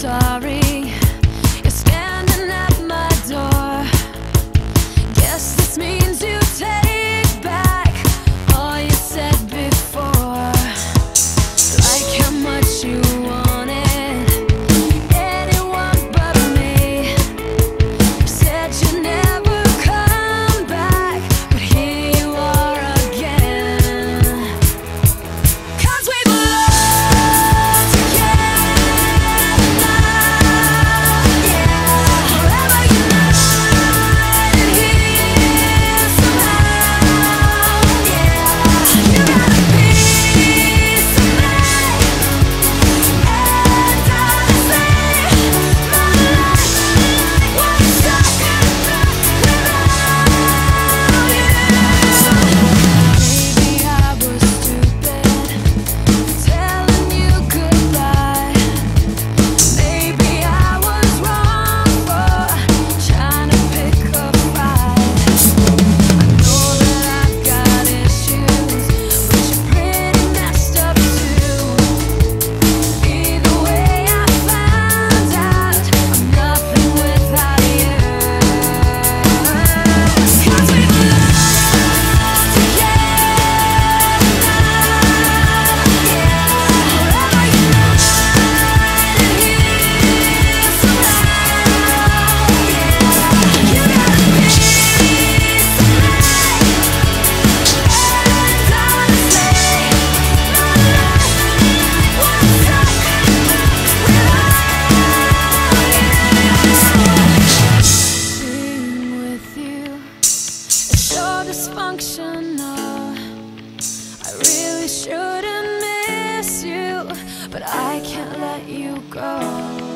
sorry dysfunctional. I really shouldn't miss you But I can't let you go.